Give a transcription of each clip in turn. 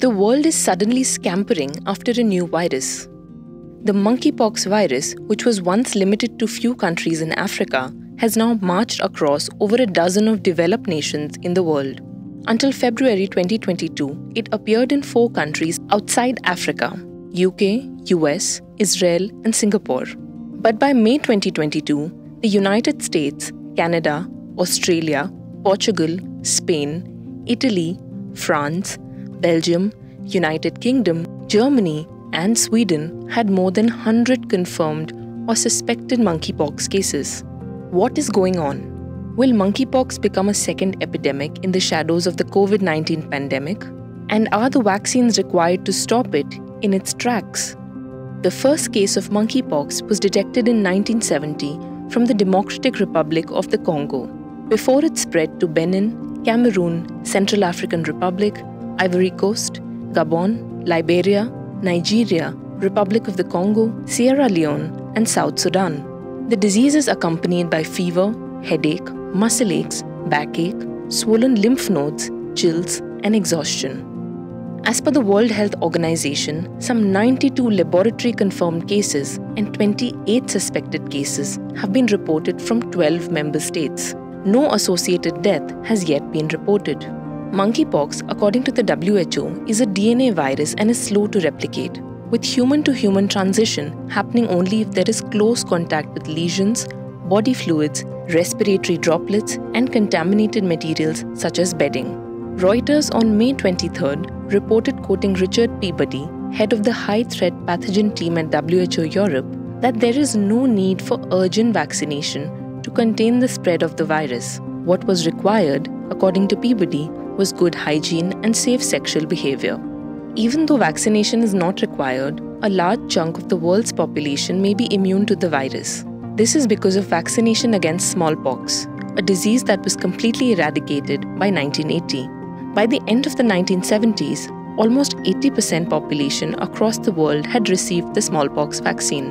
The world is suddenly scampering after a new virus. The monkeypox virus, which was once limited to few countries in Africa, has now marched across over a dozen of developed nations in the world. Until February 2022, it appeared in four countries outside Africa UK, US, Israel, and Singapore. But by May 2022, the United States, Canada, Australia, Portugal, Spain, Italy, France, Belgium, United Kingdom, Germany, and Sweden had more than 100 confirmed or suspected monkeypox cases. What is going on? Will monkeypox become a second epidemic in the shadows of the COVID 19 pandemic? And are the vaccines required to stop it in its tracks? The first case of monkeypox was detected in 1970 from the Democratic Republic of the Congo before it spread to Benin, Cameroon, Central African Republic, Ivory Coast, Gabon, Liberia, Nigeria, Republic of the Congo, Sierra Leone, and South Sudan. The disease is accompanied by fever, headache, muscle aches, backache, swollen lymph nodes, chills, and exhaustion. As per the World Health Organization, some 92 laboratory confirmed cases and 28 suspected cases have been reported from 12 member states. No associated death has yet been reported. Monkeypox, according to the WHO, is a DNA virus and is slow to replicate with human to human transmission happening only if there is close contact with lesions, body fluids, respiratory droplets, and contaminated materials such as bedding. Reuters on May 23rd reported quoting Richard Peabody, head of the high threat pathogen team at WHO Europe, that there is no need for urgent vaccination to contain the spread of the virus. What was required, according to Peabody, was good hygiene and safe sexual behavior. Even though vaccination is not required, a large chunk of the world's population may be immune to the virus. This is because of vaccination against smallpox, a disease that was completely eradicated by 1980. By the end of the 1970s, almost 80% population across the world had received the smallpox vaccine.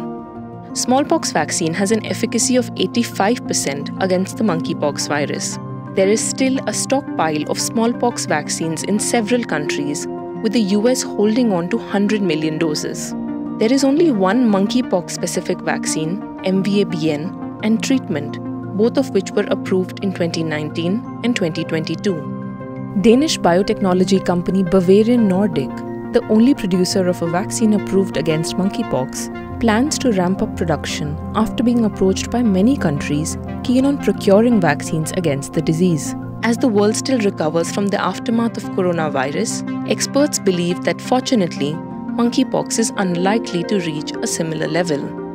Smallpox vaccine has an efficacy of 85% against the monkeypox virus. There is still a stockpile of smallpox vaccines in several countries with the US holding on to 100 million doses. There is only one monkeypox specific vaccine, MVA-BN, and treatment, both of which were approved in 2019 and 2022. Danish biotechnology company Bavarian Nordic, the only producer of a vaccine approved against monkeypox, plans to ramp up production after being approached by many countries keen on procuring vaccines against the disease. As the world still recovers from the aftermath of coronavirus, experts believe that fortunately, monkeypox is unlikely to reach a similar level.